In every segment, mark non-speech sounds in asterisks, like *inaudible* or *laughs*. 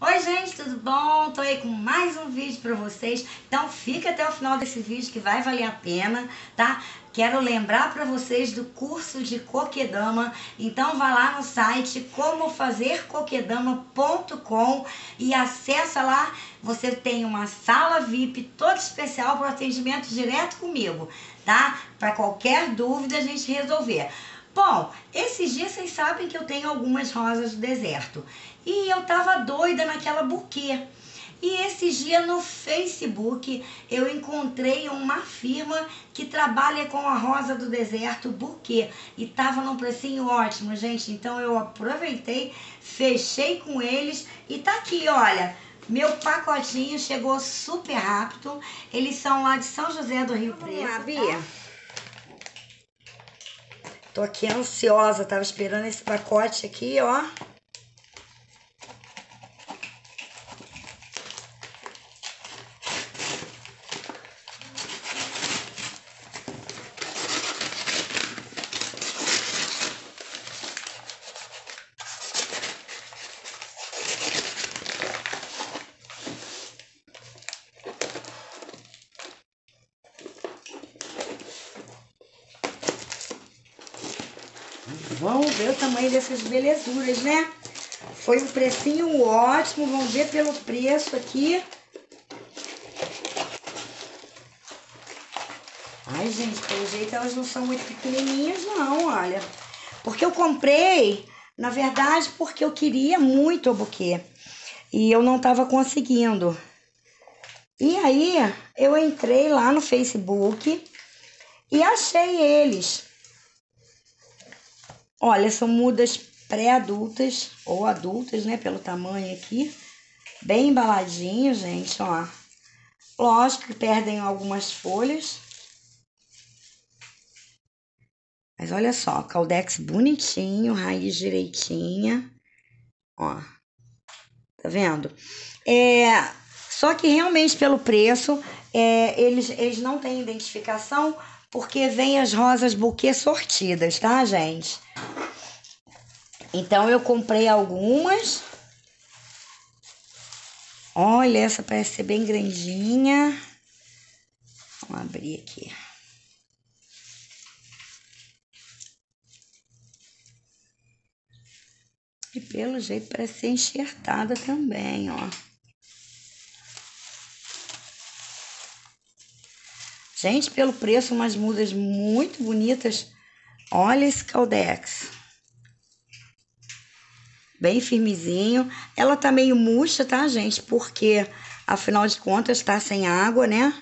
Oi gente, tudo bom? Tô aí com mais um vídeo pra vocês. Então fica até o final desse vídeo que vai valer a pena, tá? Quero lembrar para vocês do curso de coquedama. Então vá lá no site comofazercoquedama.com e acessa lá. Você tem uma sala VIP toda especial para atendimento direto comigo, tá? Para qualquer dúvida a gente resolver. Bom, esses dias vocês sabem que eu tenho algumas rosas do deserto. E eu tava doida naquela buquê. E esses dias no Facebook eu encontrei uma firma que trabalha com a rosa do deserto buquê. E tava num precinho ótimo, gente. Então eu aproveitei, fechei com eles e tá aqui, olha. Meu pacotinho chegou super rápido. Eles são lá de São José do Rio Preto. Vamos lá, Bia. Tá? Tô aqui ansiosa, tava esperando esse pacote aqui, ó. Vamos ver o tamanho dessas belezuras, né? Foi um precinho ótimo, vamos ver pelo preço aqui. Ai, gente, pelo jeito elas não são muito pequenininhas não, olha. Porque eu comprei, na verdade, porque eu queria muito o buquê. E eu não tava conseguindo. E aí, eu entrei lá no Facebook e achei eles. Olha, são mudas pré-adultas ou adultas, né? Pelo tamanho aqui. Bem embaladinho, gente, ó. Lógico que perdem algumas folhas. Mas olha só, caldex bonitinho, raiz direitinha. Ó. Tá vendo? É, só que realmente pelo preço, é, eles, eles não têm identificação porque vem as rosas buquê sortidas, tá, gente? Então eu comprei algumas. Olha, essa parece ser bem grandinha. Vamos abrir aqui. E pelo jeito parece ser enxertada também, ó. Gente, pelo preço, umas mudas muito bonitas. Olha esse caldex bem firmezinho. Ela tá meio murcha, tá, gente? Porque, afinal de contas, tá sem água, né?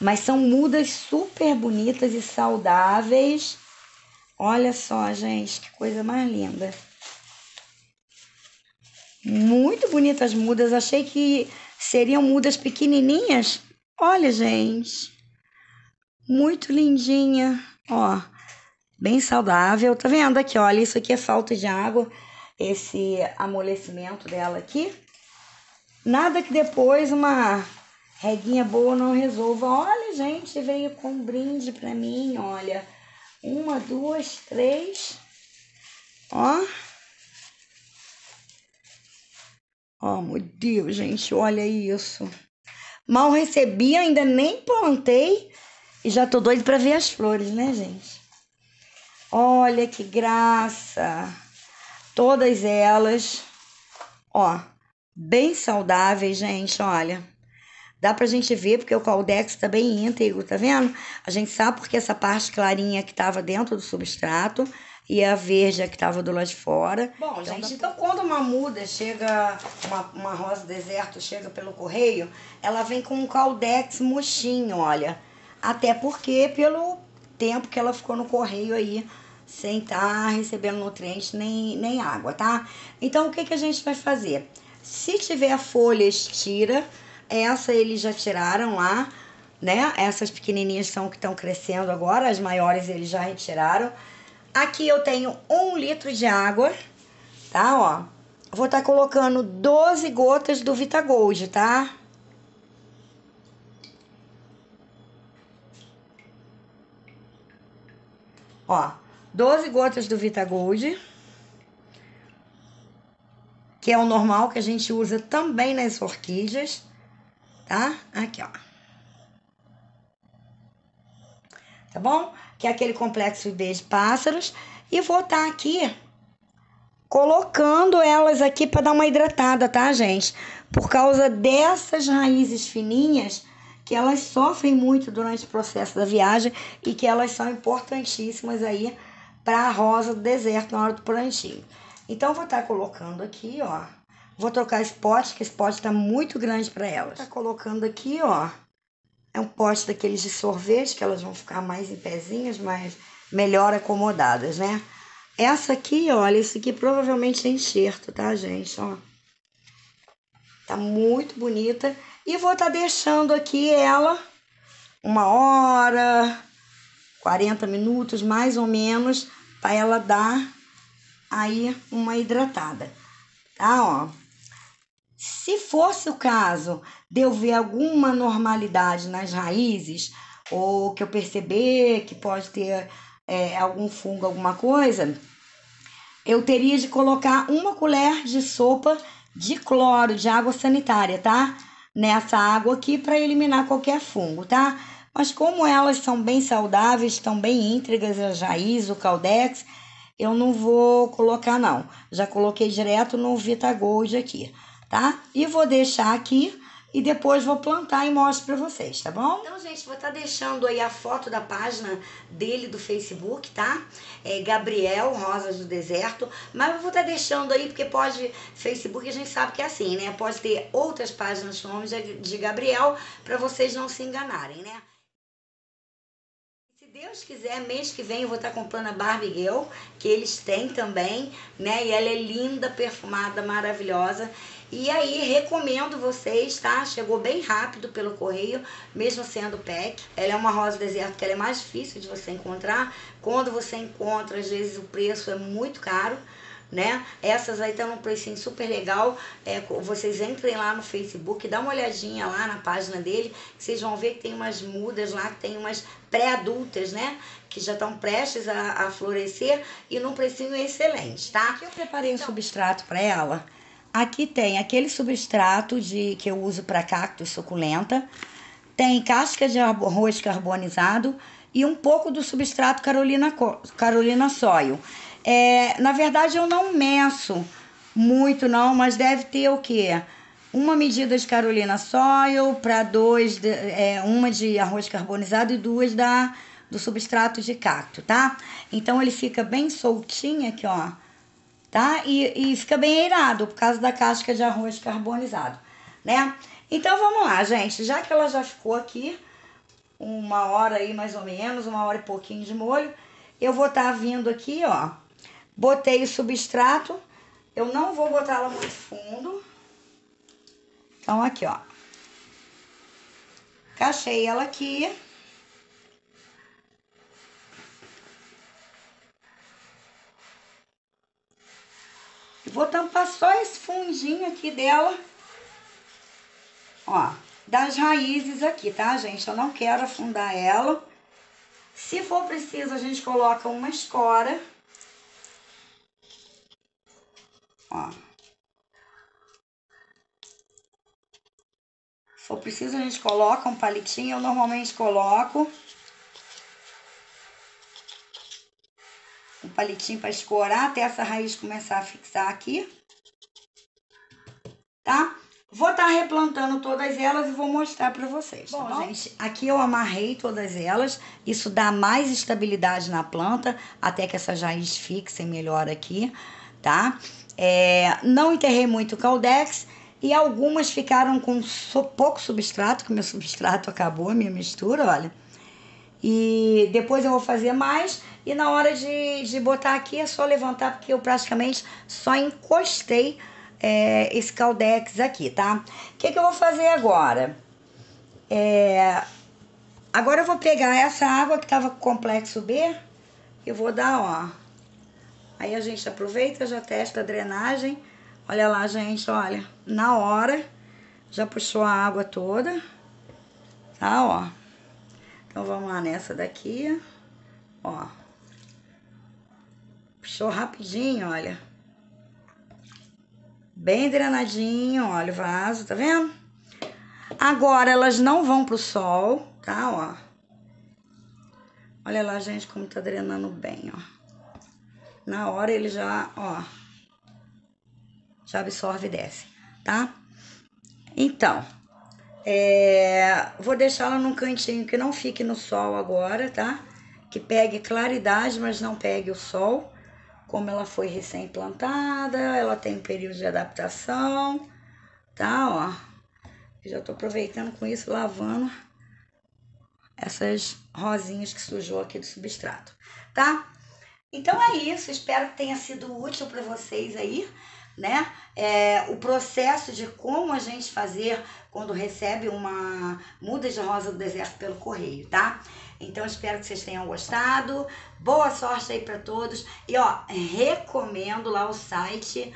Mas são mudas super bonitas e saudáveis. Olha só, gente, que coisa mais linda. Muito bonitas mudas. Achei que seriam mudas pequenininhas. Olha, gente. Muito lindinha. Ó, bem saudável. Tá vendo aqui, olha, isso aqui é falta de água esse amolecimento dela aqui. Nada que depois uma reguinha boa não resolva. Olha, gente, veio com um brinde pra mim, olha. Uma, duas, três. Ó. Oh, meu Deus, gente, olha isso. Mal recebi, ainda nem plantei e já tô doido para ver as flores, né, gente? Olha que graça. Todas elas, ó, bem saudáveis, gente, olha. Dá pra gente ver, porque o caldex tá bem íntegro, tá vendo? A gente sabe porque essa parte clarinha que tava dentro do substrato e a verde que tava do lado de fora. Bom, então, gente, então quando uma muda chega, uma, uma rosa deserto chega pelo correio, ela vem com um caldex murchinho, olha. Até porque pelo tempo que ela ficou no correio aí, sem estar tá recebendo nutrientes nem, nem água, tá? Então, o que, que a gente vai fazer? Se tiver folhas, tira. Essa eles já tiraram lá, né? Essas pequenininhas são que estão crescendo agora, as maiores eles já retiraram. Aqui eu tenho um litro de água, tá? Ó, vou estar tá colocando 12 gotas do Vitagold, tá? Ó, 12 gotas do Vita Gold. que é o normal que a gente usa também nas orquídeas, tá? Aqui, ó. Tá bom? Que é aquele complexo de pássaros. E vou estar tá aqui colocando elas aqui para dar uma hidratada, tá, gente? Por causa dessas raízes fininhas que elas sofrem muito durante o processo da viagem e que elas são importantíssimas aí para a rosa do deserto na hora do plantio. Então, vou estar tá colocando aqui, ó. Vou trocar esse pote, que esse pote está muito grande para elas. Tá colocando aqui, ó. É um pote daqueles de sorvete, que elas vão ficar mais em pezinhas, mas melhor acomodadas, né? Essa aqui, olha, isso aqui provavelmente é enxerto, tá, gente? Ó. Tá muito bonita. E vou estar tá deixando aqui ela uma hora, 40 minutos mais ou menos, para ela dar aí uma hidratada, tá? Ó. Se fosse o caso de eu ver alguma normalidade nas raízes, ou que eu perceber que pode ter é, algum fungo, alguma coisa, eu teria de colocar uma colher de sopa de cloro, de água sanitária, tá? Nessa água aqui para eliminar qualquer fungo, tá? Mas como elas são bem saudáveis, estão bem íntegras, as raízes, o caldex, eu não vou colocar não. Já coloquei direto no Vita Gold aqui, tá? E vou deixar aqui e depois vou plantar e mostro para vocês, tá bom? Então, gente, vou estar tá deixando aí a foto da página dele do Facebook, tá? É Gabriel Rosas do Deserto, mas eu vou estar tá deixando aí porque pode Facebook a gente sabe que é assim, né? Pode ter outras páginas com nome de Gabriel para vocês não se enganarem, né? Se Deus quiser, mês que vem eu vou estar tá comprando a Barbie Girl, que eles têm também, né? E ela é linda, perfumada, maravilhosa. E aí, recomendo vocês, tá? Chegou bem rápido pelo correio, mesmo sendo PEC. Ela é uma rosa deserto que ela é mais difícil de você encontrar. Quando você encontra, às vezes o preço é muito caro né? Essas aí estão num precinho super legal. É, vocês entrem lá no Facebook, dá uma olhadinha lá na página dele, que vocês vão ver que tem umas mudas lá, que tem umas pré-adultas, né? Que já estão prestes a, a, florescer e num precinho excelente, tá? Aqui eu preparei então, um substrato para ela Aqui tem aquele substrato de que eu uso para cacto suculenta, tem casca de arroz carbonizado e um pouco do substrato Carolina, Carolina Soil. É, na verdade, eu não meço muito, não, mas deve ter o quê? Uma medida de Carolina Soil para dois, de, é, uma de arroz carbonizado e duas da, do substrato de cacto, tá? Então ele fica bem soltinho aqui, ó tá? E, e fica bem eirado por causa da casca de arroz carbonizado, né? Então vamos lá, gente. Já que ela já ficou aqui uma hora aí mais ou menos, uma hora e pouquinho de molho, eu vou estar tá vindo aqui, ó. Botei o substrato. Eu não vou botar ela muito fundo. Então aqui, ó. Cachei ela aqui. Vou tampar só esse fundinho aqui dela. Ó, das raízes aqui, tá, gente? Eu não quero afundar ela. Se for preciso, a gente coloca uma escora. Ó. Se for preciso, a gente coloca um palitinho. Eu normalmente coloco. Palitinho para escorar até essa raiz começar a fixar aqui. Tá? Vou estar tá replantando todas elas e vou mostrar para vocês, tá bom, bom, gente? Aqui eu amarrei todas elas. Isso dá mais estabilidade na planta, até que essas raízes fixem melhor aqui, tá? É, não enterrei muito o caldex e algumas ficaram com pouco substrato, que meu *laughs* substrato acabou, a minha mistura, olha. E depois eu vou fazer mais e na hora de, de botar aqui é só levantar, porque eu praticamente só encostei é, esse caldex aqui, tá? O que, que eu vou fazer agora? É, agora eu vou pegar essa água que tava com complexo B e vou dar, ó. Aí a gente aproveita, já testa a drenagem. Olha lá, gente, olha. Na hora, já puxou a água toda. Tá, ó. Então, vamos lá nessa daqui, ó. Puxou rapidinho, olha. Bem drenadinho, olha o vaso, tá vendo? Agora elas não vão pro sol, tá, ó. Olha lá, gente, como tá drenando bem, ó. Na hora ele já, ó, já absorve e desce, tá? Então, é, vou deixar ela num cantinho que não fique no sol agora, tá? Que pegue claridade, mas não pegue o sol. Como ela foi recém-plantada, ela tem um período de adaptação, tá? Ó, já tô aproveitando com isso, lavando essas rosinhas que sujou aqui do substrato, tá? Então é isso, espero que tenha sido útil para vocês aí né? É, o processo de como a gente fazer quando recebe uma muda de rosa do deserto pelo correio, tá? Então espero que vocês tenham gostado. Boa sorte aí para todos. E ó, recomendo lá o site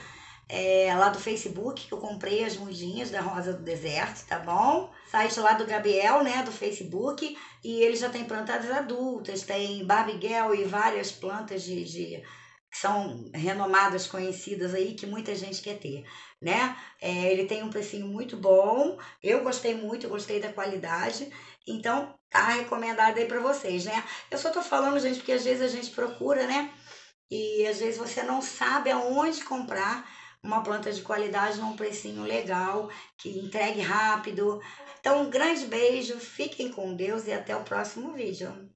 é, lá do Facebook que eu comprei as mudinhas da rosa do deserto, tá bom? Site lá do Gabriel, né, do Facebook, e ele já tem plantas adultas, tem Barbiguel e várias plantas de, de que são renomadas, conhecidas aí, que muita gente quer ter, né? É, ele tem um precinho muito bom, eu gostei muito, gostei da qualidade, então tá recomendado aí para vocês, né? Eu só tô falando, gente, porque às vezes a gente procura, né? E às vezes você não sabe aonde comprar uma planta de qualidade num precinho legal, que entregue rápido. Então, um grande beijo, fiquem com Deus e até o próximo vídeo.